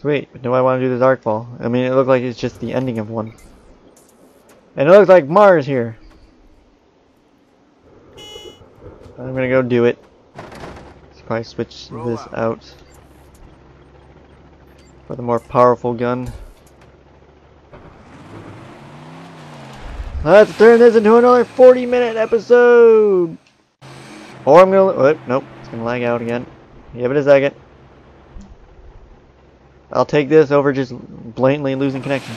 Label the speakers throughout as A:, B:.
A: Sweet, but do I want to do this Arkfall? I mean, it looked like it's just the ending of one. And it looks like Mars here. I'm gonna go do it. Let's probably switch
B: Roll
A: this
B: out.
A: out for the more powerful gun. Let's turn this into another 40 minute episode! Or I'm gonna, oh, nope, it's gonna lag out again. Give it a second. I'll take this over just blatantly losing connection.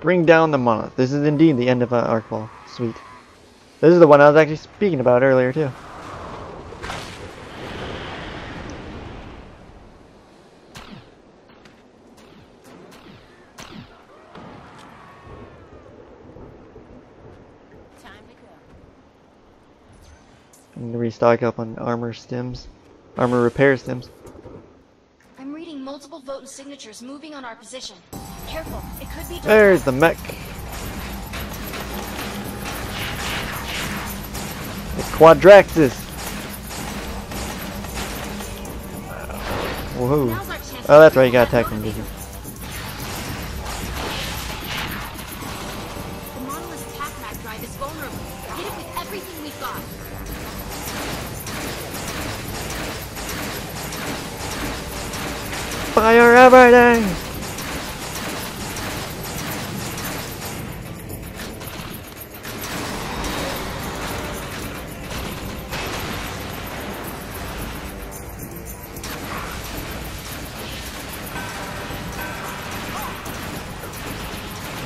A: Bring down the monolith. This is indeed the end of uh, Arkfall. Sweet. This is the one I was actually speaking about earlier too. I need to restock up on armor stems, Armor repair stems.
C: I'm reading multiple Votan signatures moving on our position. Careful, it could be.
A: There's the mech. The Quadraxis. Whoa.
C: Now's our chance
A: Oh, that's right, you got attacked from
C: Vision.
A: vision.
C: Everything!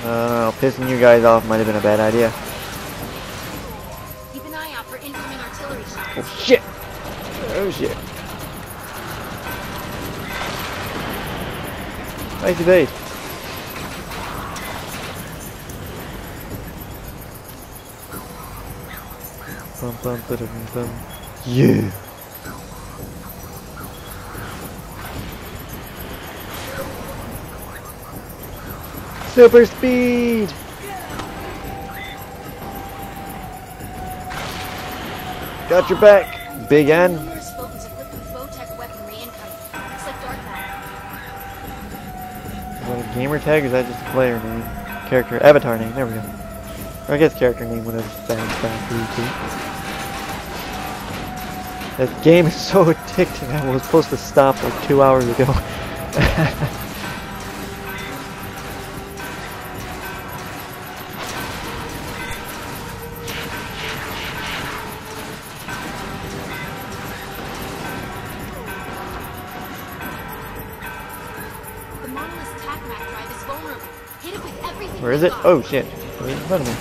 A: Uh, pissing you guys off might have been a bad idea.
C: Keep an eye out for incoming artillery shots.
A: Oh shit! Oh shit. 98. Dun, dun, dun, dun, Yeah. Super speed. Got your back, Big N. gamer tag or is that just player name? Character, avatar name, there we go. Or I guess character name would have been fast for you too. That game is so addicting, I was supposed to stop like two hours ago.
C: is it?
A: Oh shit. Right in front of me.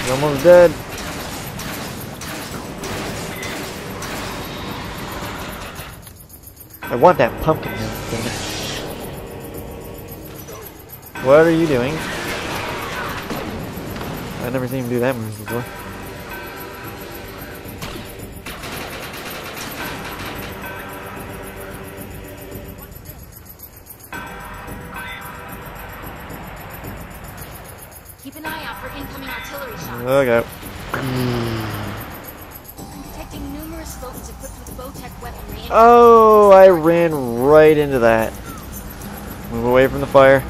A: He's almost dead. I want that pumpkin now. damn it. What are you doing? I've never seen him do that move before.
C: Votech weaponry incoming.
A: Oh, I ran right into that. Move away from the fire.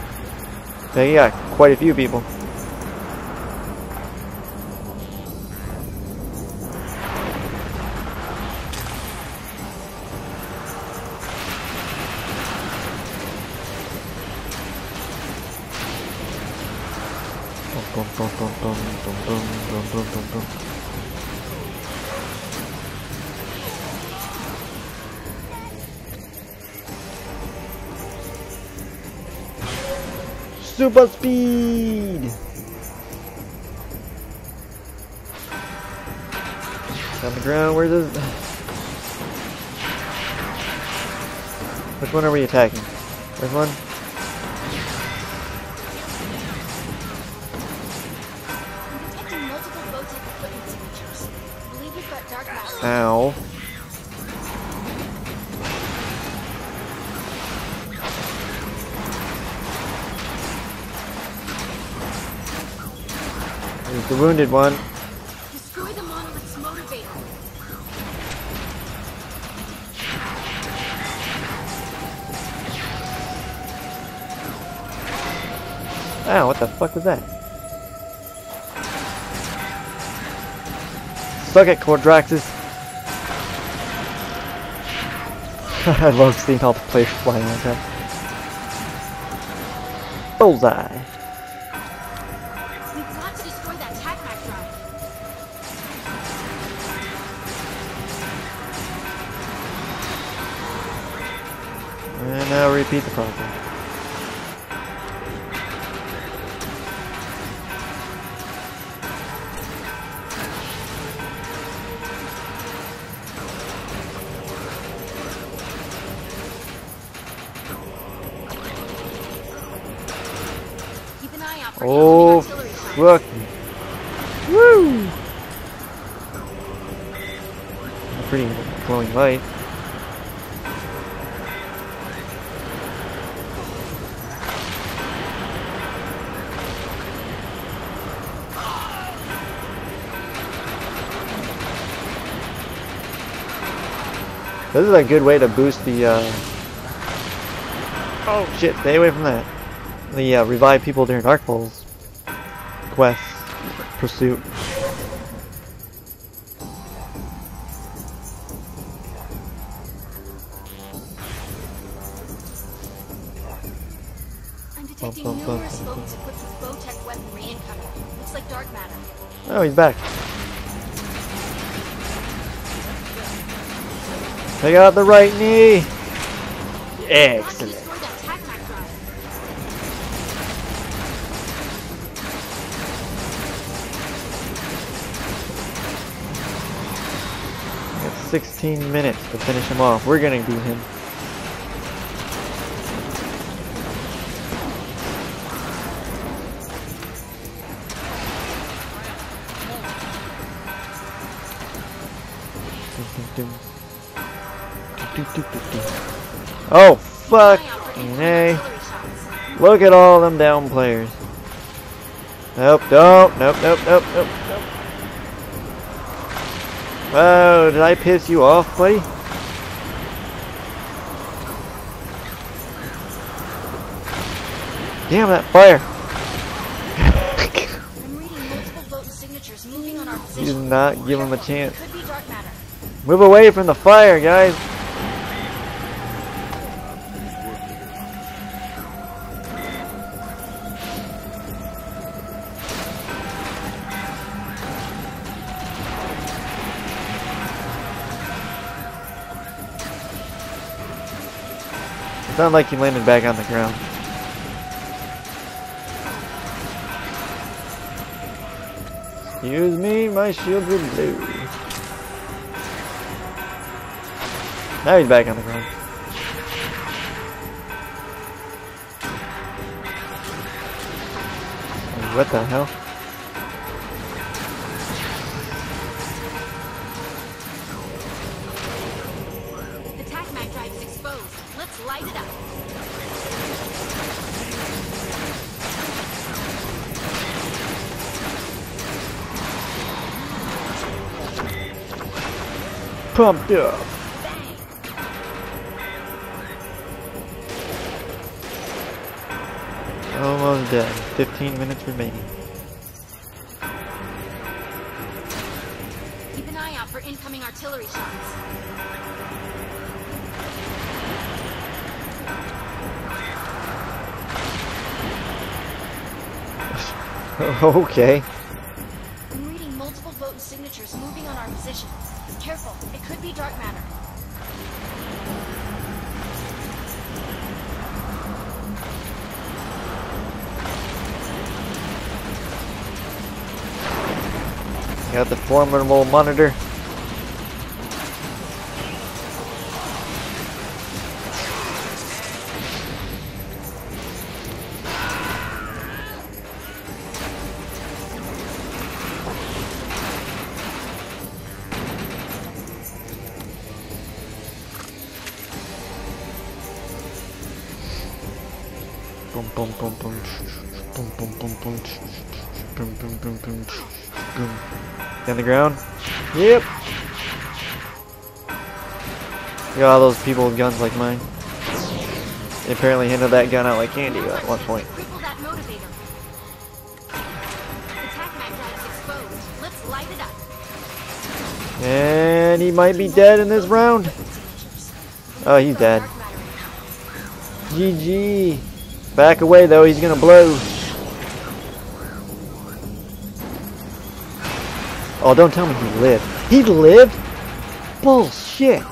A: They got quite a few people. Super speed! On the ground, where's this? Which one are we attacking? This one?
C: I'm
A: the wounded one.
C: Destroy the monolith's motivator.
A: Ow, what the fuck was that? Suck it, Quadraxis. I love seeing all the players flying like that. Bullseye. Now repeat the process.
C: Keep an eye out for
A: Oh,
C: incoming artillery
A: Woo! A pretty glowing light. This is a good way to boost the, uh... Oh shit, stay away from that. The, uh, revive people during Arkfall's quest pursuit.
C: I'm detecting
A: bum, Take out the right knee.
C: Got
A: Excellent.
C: destroy that TACMAC drive.
A: Got 16 minutes to finish him off. We're gonna beat him. Fuck.
C: Keep an oh, fuck. out for incoming
A: Nay.
C: artillery shots.
A: Look at all them down players. Nope, nope, nope, nope, nope, nope, nope. Oh, did I piss you off, buddy? Damn that fire!
C: I'm reading multiple vote signatures moving on our
A: you did not give him a chance.
C: Could be dark matter.
A: Move away from the fire, guys! It sounded like he landed back on the ground. Excuse me, my shields are blue. Now he's back on the ground. What the hell? Pumped up.
C: Bang!
A: Almost dead. 15 minutes remaining.
C: Keep an eye out for incoming artillery shots.
A: okay.
C: Dark.
A: Got the formidable monitor. Down the ground. Yep. Got all those people with guns like mine. They apparently handed that gun out like candy at one point.
C: Cripple that motivator. Attack mag drive is exposed. Let's light it up.
A: And he might be dead in this round. Oh, he's dead. GG. Back away though, he's gonna blow. Oh, don't tell me he lived. He lived? Bullshit.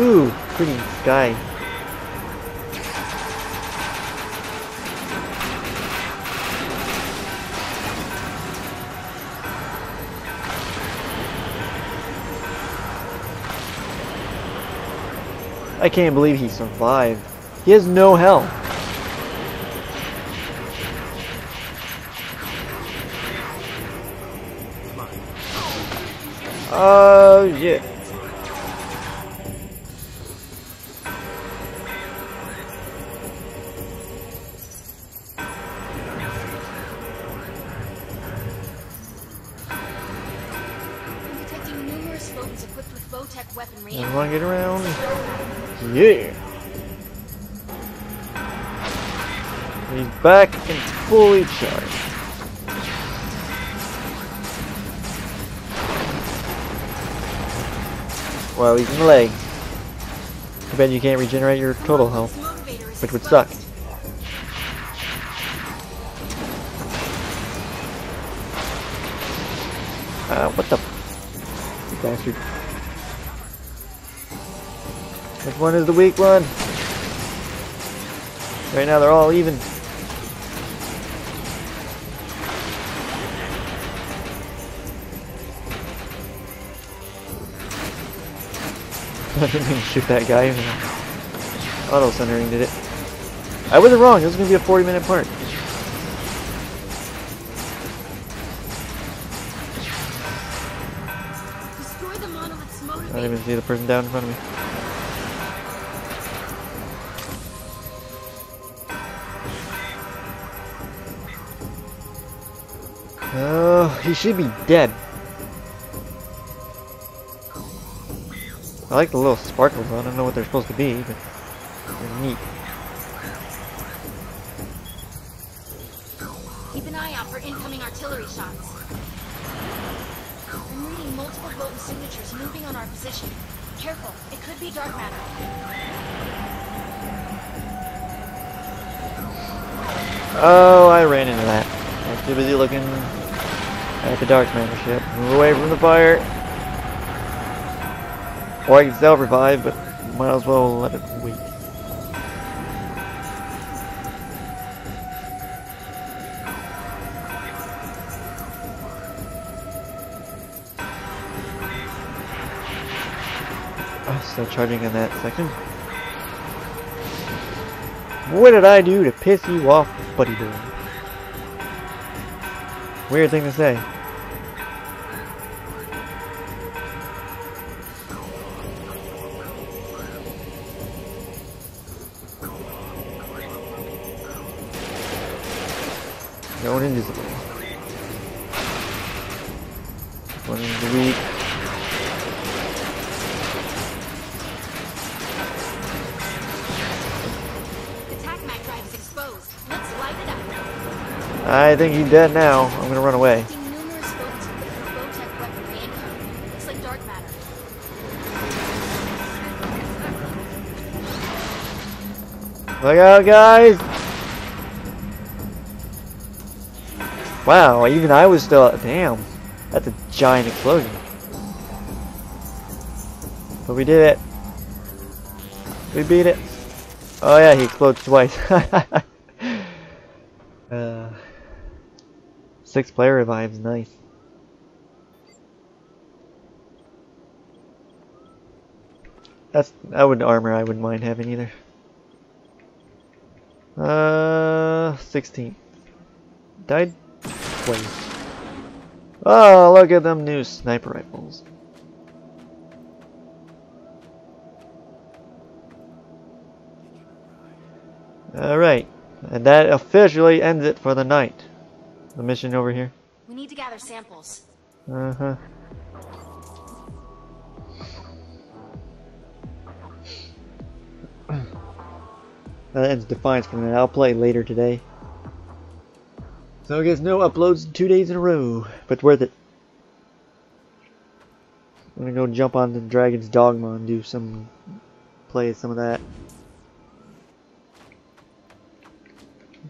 A: Ooh, pretty sky. I can't believe he survived. He has no health. Oh shit.
C: I'm
A: Yeah. He's back and fully charged. Well, he's in the leg. I bet you can't regenerate your total health, which would suck. Uh, what the bastard? Which one is the weak one? Right now they're all even. I didn't even shoot that guy. Auto centering did it. I wasn't wrong. It was gonna be a 40 minute part.
C: Destroy the monolith's
A: I didn't even see the person down in front of me. Oh, he should be dead. I like the little sparkles. I don't know what they're supposed to be, but they're neat.
C: Keep an eye out for incoming artillery shots. I'm reading multiple Votan signatures moving on our position. Careful, it could be dark matter.
A: Oh, I ran into that. Too busy looking at the dark matter ship. Move away from the fire. Or I can self revive, but might as well let it wait. Still charging in that section. What did I do to piss you off, buddy boy? Weird thing to say. Going invisible. One in I think he's dead now. I'm gonna run away. Look out, guys! Wow, even I was still. Damn, that's a giant explosion. But we did it. We beat it. Oh yeah, he explodes twice. uh, Six player revives, nice. That's I would armor I wouldn't mind having either. Uh sixteen. Died twice. Oh look at them new sniper rifles. Alright, and that officially ends it for the night. The mission over here.
C: We need to gather samples.
A: Uh-huh. that ends Defiance for me. I'll play later today. So I guess no uploads two days in a row, but worth it. I'm gonna go jump on the Dragon's Dogma and do some, play some of that.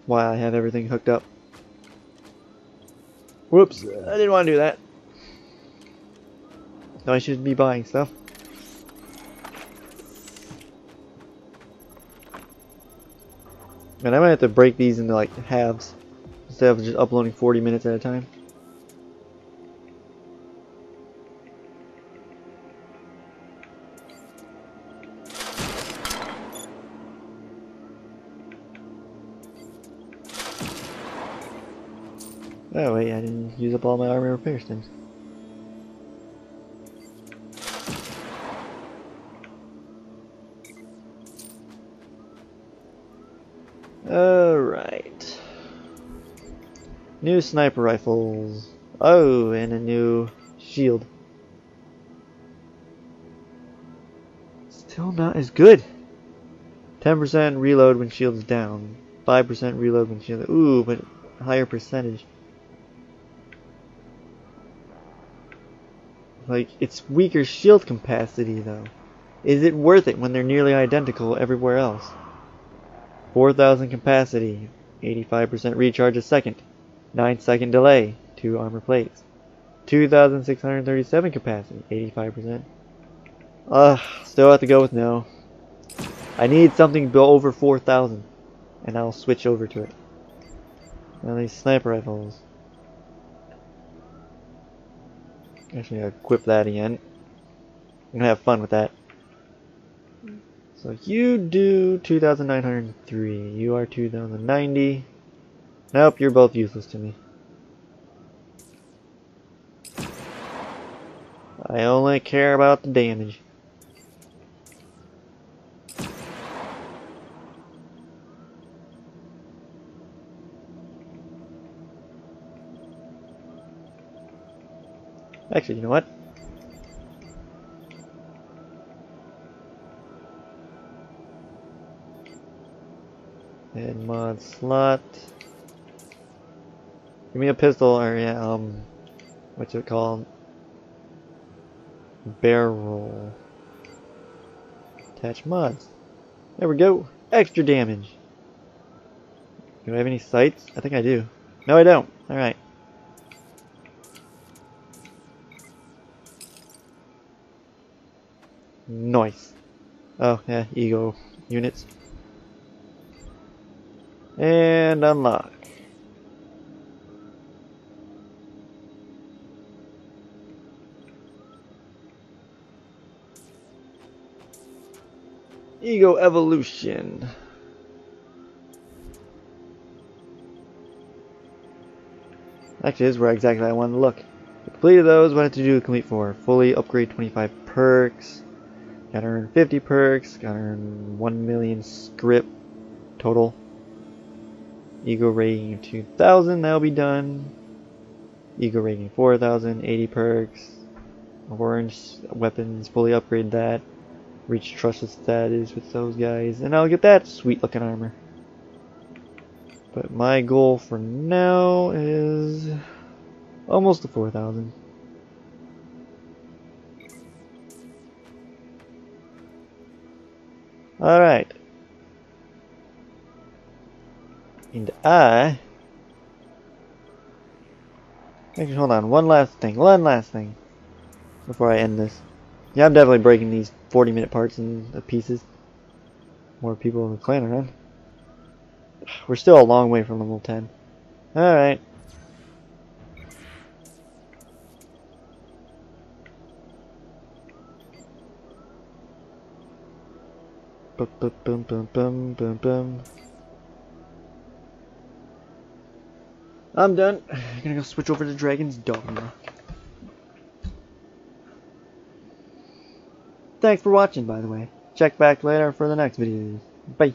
A: While I have everything hooked up. Whoops, I didn't want to do that. No, I shouldn't be buying stuff. And I might have to break these into like halves instead of just uploading 40 minutes at a time. Wait, I didn't use up all my armor repair things. Alright. New sniper rifles. Oh, and a new shield. Still not as good. 10% reload when shield's down. 5% reload when shield. Ooh, but higher percentage. Like, it's weaker shield capacity though. Is it worth it when they're nearly identical everywhere else? 4000 capacity, 85% recharge a second, 9 second delay, 2 armor plates. 2637 capacity, 85%. Ugh, still have to go with no. I need something over 4000, and I'll switch over to it. Now these sniper rifles. Actually, equip that again. I'm gonna have fun with that. So you do 2,903. You are 2,090. Nope, you're both useless to me. I only care about the damage. Actually, you know what? And mod slot. Give me a pistol or yeah, um what's it called? Barrel. Attach mods. There we go. Extra damage. Do I have any sights? I think I do. No I don't. Alright. Nice. Oh yeah, ego units. And unlock. Ego Evolution. Actually, is where exactly I wanted to look. completed those, wanted to do complete four. Fully upgrade 25 perks. Gotta earn 50 perks. Gotta earn 1 million scrip total. Ego rating 2000, that'll be done. Ego rating 4000, 80 perks. Orange weapons, fully upgrade that. Reach trusted status with those guys, and I'll get that sweet looking armor. But my goal for now is almost to 4000. Alright. And I... Actually, hold on. One last thing. One last thing. Before I end this. Yeah, I'm definitely breaking these 40 minute parts into pieces. More people in the clan around. We're still a long way from level 10. Alright. Bum, bum, bum, bum, bum. I'm done. I'm gonna go switch over to Dragon's Dogma. Thanks for watching, by the way. Check back later for the next video. Bye.